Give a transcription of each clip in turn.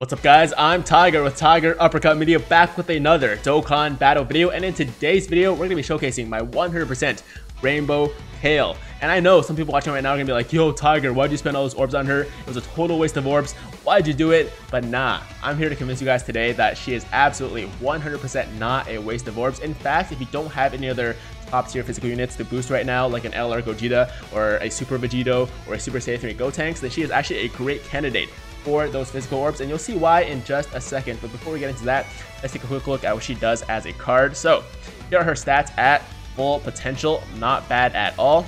What's up guys, I'm Tiger with Tiger Uppercut Media back with another Dokkan battle video and in today's video we're going to be showcasing my 100% Rainbow Kale. And I know some people watching right now are going to be like, yo Tiger, why'd you spend all those orbs on her? It was a total waste of orbs. Why'd you do it? But nah, I'm here to convince you guys today that she is absolutely 100% not a waste of orbs. In fact, if you don't have any other top tier physical units to boost right now, like an LR Gogeta or a Super Vegito or a Super Saiyan 3 Gotenks, then she is actually a great candidate for those physical orbs, and you'll see why in just a second. But before we get into that, let's take a quick look at what she does as a card. So here are her stats at full potential, not bad at all.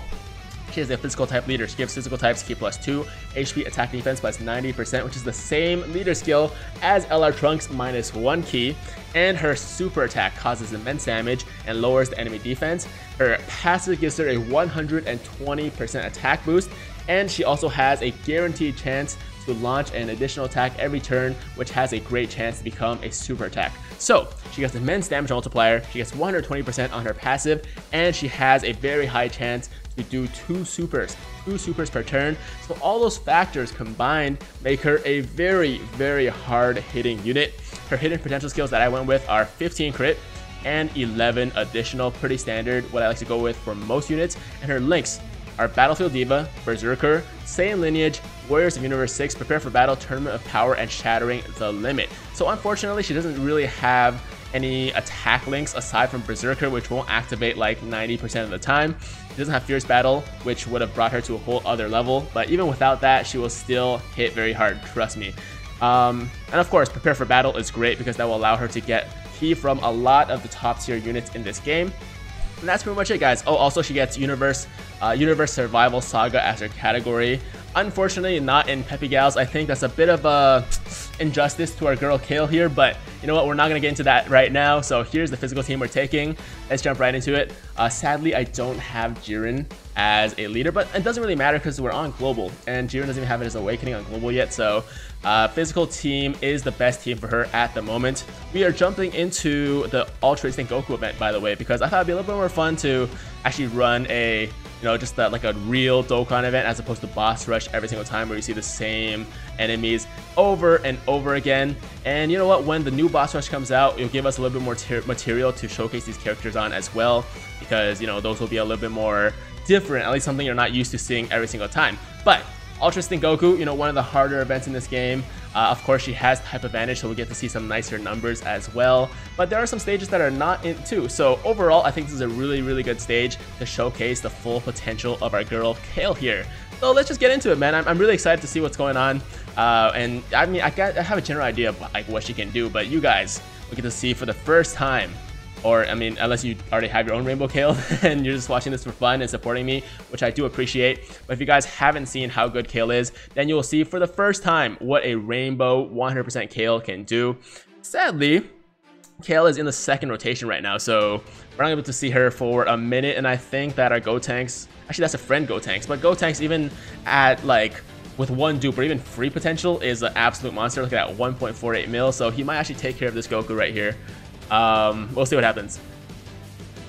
She is a physical type leader. She gives physical types key plus 2, HP attack defense plus 90%, which is the same leader skill as LR Trunks minus 1 key. And her super attack causes immense damage and lowers the enemy defense. Her passive gives her a 120% attack boost. And she also has a guaranteed chance to launch an additional attack every turn, which has a great chance to become a super attack. So, she gets immense damage multiplier, she gets 120% on her passive, and she has a very high chance to do two supers, two supers per turn. So all those factors combined make her a very, very hard hitting unit. Her hidden potential skills that I went with are 15 crit, and 11 additional, pretty standard, what I like to go with for most units. And her links are Battlefield Diva, Berserker, Saiyan Lineage, Warriors of Universe 6, Prepare for Battle, Tournament of Power, and Shattering the Limit. So unfortunately, she doesn't really have any attack links aside from Berserker, which won't activate like 90% of the time. She doesn't have Fierce Battle, which would have brought her to a whole other level, but even without that, she will still hit very hard, trust me. Um, and of course, Prepare for Battle is great because that will allow her to get key from a lot of the top tier units in this game. And that's pretty much it, guys. Oh, also she gets Universe, uh, Universe Survival Saga as her category. Unfortunately, not in Peppy Gals. I think that's a bit of a injustice to our girl Kale here, but you know what? We're not going to get into that right now. So here's the physical team we're taking. Let's jump right into it. Uh, sadly, I don't have Jiren as a leader, but it doesn't really matter because we're on global, and Jiren doesn't even have his awakening on global yet. So uh, physical team is the best team for her at the moment. We are jumping into the Ultra Instinct Goku event, by the way, because I thought it'd be a little bit more fun to actually run a you know, just that like a real Dokkan event as opposed to boss rush every single time where you see the same enemies over and over again. And you know what, when the new boss rush comes out, it'll give us a little bit more material to showcase these characters on as well, because you know, those will be a little bit more different, at least something you're not used to seeing every single time. But Ultra Goku, you know, one of the harder events in this game. Uh, of course, she has type advantage, so we get to see some nicer numbers as well. But there are some stages that are not in too. So overall, I think this is a really, really good stage to showcase the full potential of our girl Kale here. So let's just get into it, man. I'm, I'm really excited to see what's going on. Uh, and I mean, I, got, I have a general idea of like what she can do, but you guys, we get to see for the first time or I mean, unless you already have your own Rainbow Kale and you're just watching this for fun and supporting me, which I do appreciate. But if you guys haven't seen how good Kale is, then you will see for the first time what a Rainbow 100% Kale can do. Sadly, Kale is in the second rotation right now, so we're not able to see her for a minute, and I think that our Gotenks, actually that's a friend Gotenks, but Gotenks even at like with one dupe or even free potential is an absolute monster. Look at that 1.48 mil, so he might actually take care of this Goku right here. Um, we'll see what happens.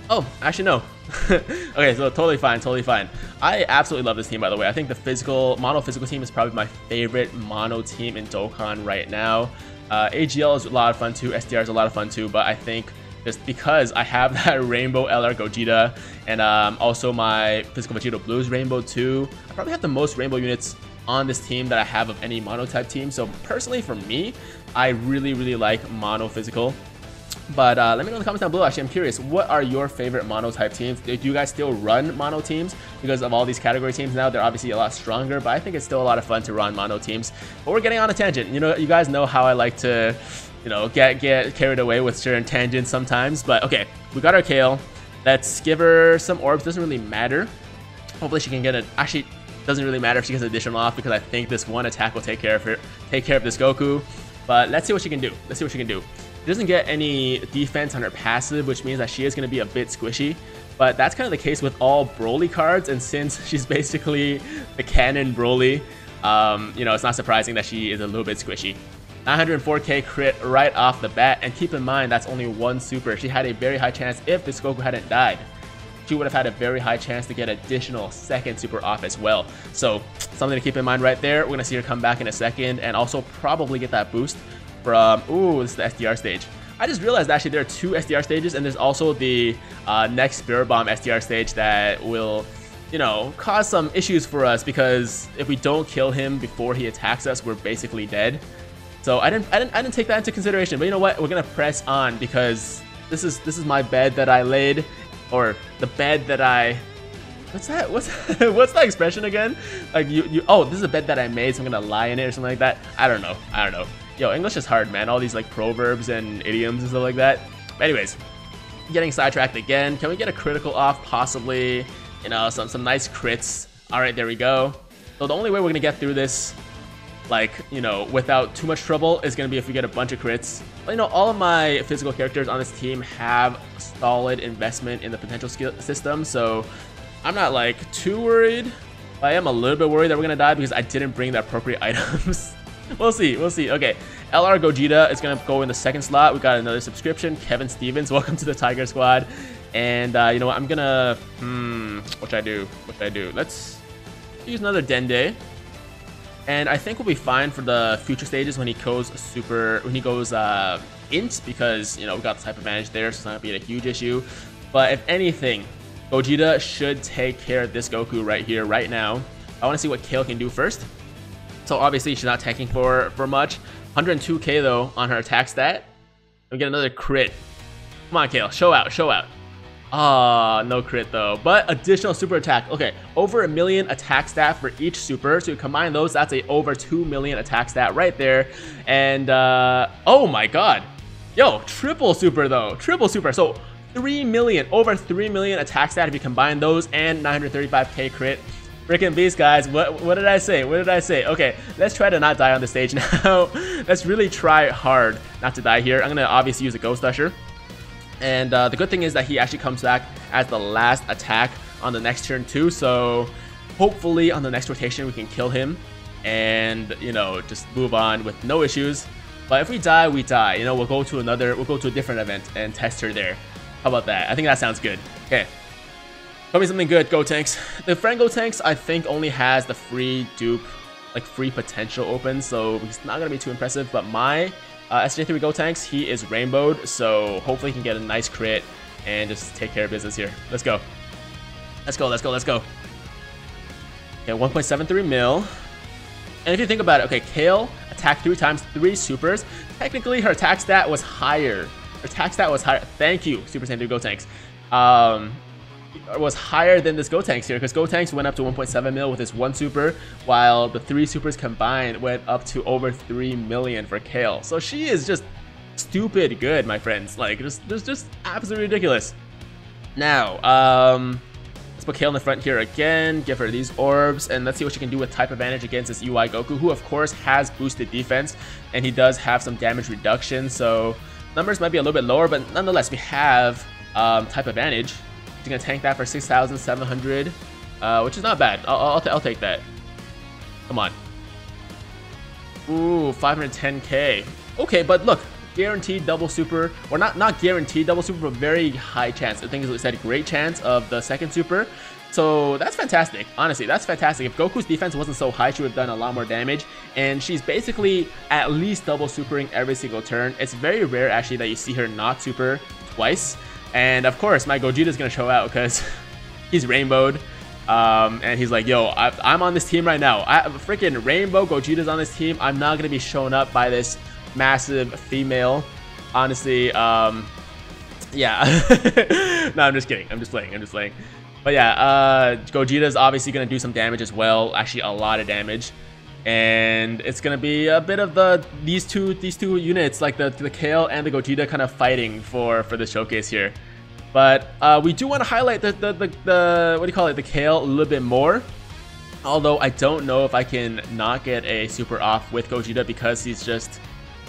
Oh, actually no. okay, so totally fine, totally fine. I absolutely love this team, by the way. I think the physical, mono physical team is probably my favorite mono team in Dokkan right now. Uh, AGL is a lot of fun too, STR is a lot of fun too, but I think just because I have that Rainbow LR Gogeta and um, also my Physical Vegito Blues Rainbow too, I probably have the most Rainbow units on this team that I have of any mono type team. So personally for me, I really, really like mono physical. But uh, let me know in the comments down below. Actually, I'm curious, what are your favorite mono type teams? Do you guys still run mono teams? Because of all these category teams now, they're obviously a lot stronger, but I think it's still a lot of fun to run mono teams. But we're getting on a tangent. You know, you guys know how I like to, you know, get get carried away with certain tangents sometimes. But okay, we got our Kale. Let's give her some orbs. Doesn't really matter. Hopefully she can get it. Actually, doesn't really matter if she gets additional off because I think this one attack will take care of her, take care of this Goku. But let's see what she can do. Let's see what she can do. Doesn't get any defense on her passive, which means that she is going to be a bit squishy. But that's kind of the case with all Broly cards, and since she's basically the canon Broly, um, you know, it's not surprising that she is a little bit squishy. 904k crit right off the bat, and keep in mind that's only one super. She had a very high chance if this Goku hadn't died. she would have had a very high chance to get additional second super off as well. So something to keep in mind right there. We're going to see her come back in a second and also probably get that boost from, ooh, this is the STR stage. I just realized actually there are two STR stages and there's also the uh, next Spirit Bomb SDR stage that will, you know, cause some issues for us because if we don't kill him before he attacks us, we're basically dead. So I didn't, I didn't, I didn't take that into consideration. But you know what? We're gonna press on because this is this is my bed that I laid, or the bed that I. What's that? What's what's that expression again? Like you, you. Oh, this is a bed that I made, so I'm gonna lie in it or something like that. I don't know. I don't know. Yo, English is hard, man. All these like proverbs and idioms and stuff like that. But anyways, getting sidetracked again. Can we get a critical off? Possibly. You know, some some nice crits. All right, there we go. So the only way we're gonna get through this like, you know, without too much trouble is to be if we get a bunch of crits. But, you know, all of my physical characters on this team have solid investment in the potential skill system, so I'm not, like, too worried. I am a little bit worried that we're to die because I didn't bring the appropriate items. we'll see, we'll see. Okay, LR Gogeta is going to go in the second slot. We got another subscription. Kevin Stevens, welcome to the Tiger Squad. And, uh, you know what, I'm going to, hmm, what should I do? What should I do? Let's use another Dende. And I think we'll be fine for the future stages when he goes super, when he goes uh, int, because, you know, we got the type advantage there, so it's not going to be a huge issue. But if anything, Gogeta should take care of this Goku right here, right now. I want to see what Kale can do first. So obviously she's not tanking for, for much. 102k though on her attack stat. We get another crit. Come on, Kale, show out, show out. Ah, no crit though. But additional super attack. Okay, over a million attack stat for each super. So you combine those, that's a over 2 million attack stat right there. And, uh, oh my god. Yo, triple super though. Triple super. So 3 million, over 3 million attack stat if you combine those and 935k crit. Freaking beast, guys. What, what did I say? What did I say? Okay, let's try to not die on the stage now. let's really try hard not to die here. I'm going to obviously use a Ghost Usher. And uh, the good thing is that he actually comes back as the last attack on the next turn too. So hopefully on the next rotation we can kill him and, you know, just move on with no issues. But if we die, we die. You know, we'll go to another, we'll go to a different event and test her there. How about that? I think that sounds good. Okay. Tell me something good, Gotenks. The friend Gotenks, I think, only has the free dupe, like free potential open, so he's not to be too impressive. But my uh, SJ3 Gotenks, he is rainbowed, so hopefully he can get a nice crit and just take care of business here. Let's go. Let's go, let's go, let's go. Okay, 1.73 mil. And if you think about it, okay, Kale attacked three times, three supers. Technically, her attack stat was higher. Her attack stat was higher. Thank you, Super Saiyan 3 Gotenks. Um, was higher than this Gotenks here because Gotenks went up to 1.7 mil with his one super, while the three supers combined went up to over 3 million for Kale. So she is just stupid good, my friends. Like, just, just, just absolutely ridiculous. Now, um, let's put Kale in the front here again, give her these orbs, and let's see what she can do with type advantage against this UI Goku, who of course has boosted defense, and he does have some damage reduction, so numbers might be a little bit lower, but nonetheless, we have um, type advantage, He's gonna tank that for 6,700, uh, which is not bad. I'll, I'll, I'll take that. Come on. Ooh, 510k. Okay, but look, guaranteed double super, or not not guaranteed double super, but very high chance. I think it's said great chance of the second super. So that's fantastic. Honestly, that's fantastic. If Goku's defense wasn't so high, she would have done a lot more damage. And she's basically at least double supering every single turn. It's very rare actually that you see her not super twice. And of course, my Gogeta's gonna show out because he's rainbowed. Um, and he's like, yo, I, am on this team right now. I have a freaking Rainbow Gogeta's on this team. I'm not gonna be shown up by this massive female. Honestly, um, yeah. no, I'm just kidding. I'm just playing. I'm just playing. But yeah, uh, Gogeta's obviously gonna do some damage as well. Actually, a lot of damage and it's gonna be a bit of the these two these two units like the the Kale and the Gogeta kind of fighting for for the showcase here. But uh, we do want to highlight the, the, the, the what do you call it the Kale a little bit more. Although I don't know if I can not get a super off with Gogeta because he's just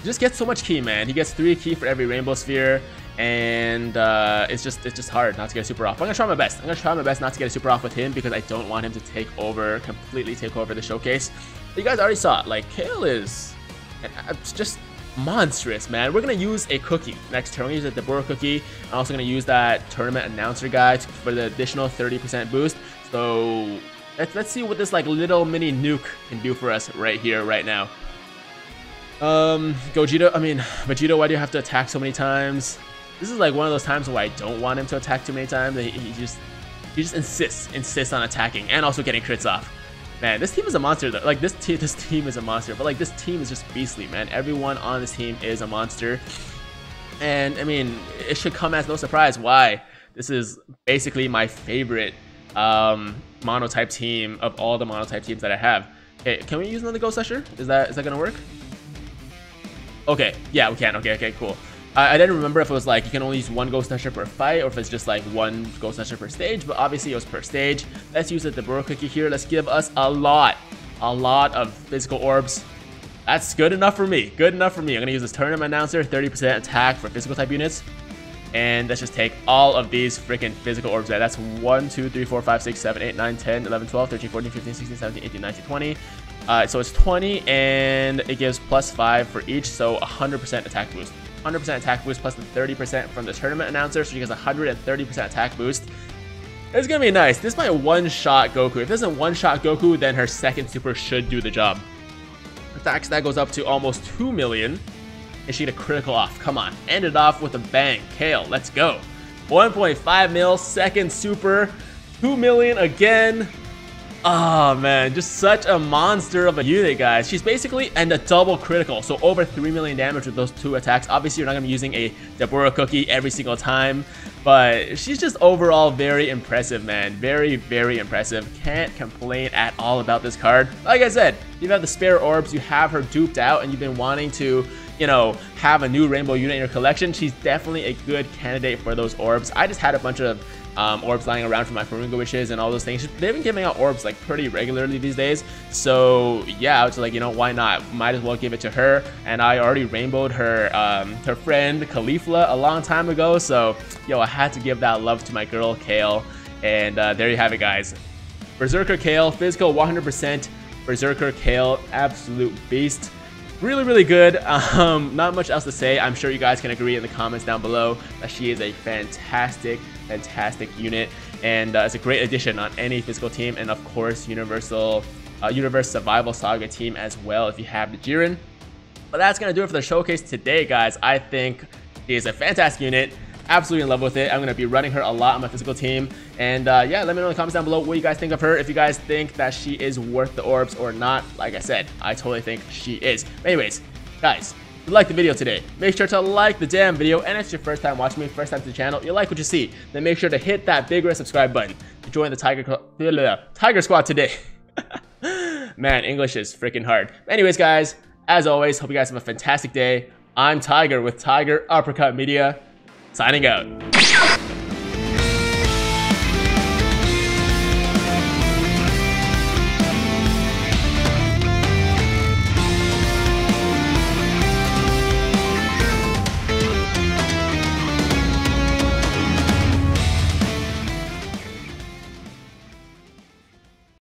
just gets so much key, man. He gets three key for every rainbow sphere and uh, it's just it's just hard not to get a super off. I'm gonna try my best. I'm gonna try my best not to get a super off with him because I don't want him to take over completely take over the showcase. You guys already saw it. Like Kale is it's just monstrous, man. We're gonna use a cookie next turn. Gonna use a Deborah cookie. I'm also gonna use that tournament announcer guy for the additional 30% boost. So let's, let's see what this like little mini nuke can do for us right here, right now. Um, Gogeta, I mean, Vegeta, why do you have to attack so many times? This is like one of those times where I don't want him to attack too many times. He, he just, he just insists, insists on attacking and also getting crits off. Man, this team is a monster though. Like this team, this team is a monster. But like this team is just beastly, man. Everyone on this team is a monster. And I mean, it should come as no surprise why this is basically my favorite um, monotype team of all the monotype teams that I have. Okay, can we use another Ghost Usher? Is that is that gonna work? Okay, yeah, we can. Okay, okay, cool. I, I didn't remember if it was like you can only use one Ghost Snatcher per fight or if it's just like one Ghost Snatcher per stage, but obviously it was per stage. Let's use the Deborah Cookie here. Let's give us a lot, a lot of physical orbs. That's good enough for me. Good enough for me. I'm going to use this Tournament Announcer, 30% attack for physical type units. And let's just take all of these freaking physical orbs out. That's 1, 2, 3, 4, 5, 6, 7, 8, 9, 10, 11, 12, 13, 14, 15, 16, 17, 18, 19, 20. Uh, so it's 20 and it gives plus 5 for each, so 100% attack boost. 100% attack boost plus the 30% from the tournament announcer, so she gets 130% attack boost. It's gonna be nice. This might one-shot Goku. If it doesn't one-shot Goku, then her second super should do the job. Attack that goes up to almost 2 million. And she get a critical off. Come on. End it off with a bang. Kale, let's go. 1.5 mil, second super. 2 million again. Oh man, just such a monster of a unit, guys. She's basically and a double critical, so over 3 million damage with those two attacks. Obviously, you're not going to be using a Deborah cookie every single time, but she's just overall very impressive, man. Very, very impressive. Can't complain at all about this card. Like I said, you have the spare orbs, you have her duped out, and you've been wanting to you know, have a new rainbow unit in your collection, she's definitely a good candidate for those orbs. I just had a bunch of um, orbs lying around for my Faringo wishes and all those things. They've been giving out orbs like pretty regularly these days. So yeah, I was like, you know, why not? Might as well give it to her. And I already rainbowed her um, her friend Caulifla a long time ago. So yo, I had to give that love to my girl Kale. And uh, there you have it, guys. Berserker Kale, physical 100%. Berserker Kale, absolute beast really, really good. Um, not much else to say. I'm sure you guys can agree in the comments down below that she is a fantastic, fantastic unit. And uh, it's a great addition on any physical team. And of course, Universal, uh, Universe Survival Saga team as well if you have the Jiren. But that's going to do it for the showcase today, guys. I think she is a fantastic unit absolutely in love with it. I'm going to be running her a lot on my physical team. And uh, yeah, let me know in the comments down below what you guys think of her. If you guys think that she is worth the orbs or not. Like I said, I totally think she is. But anyways, guys, you liked the video today, make sure to like the damn video. And if it's your first time watching me, first time to the channel, you like what you see, then make sure to hit that big red subscribe button to join the Tiger, Tiger Squad today. Man, English is freaking hard. Anyways, guys, as always, hope you guys have a fantastic day. I'm Tiger with Tiger Uppercut Media signing out.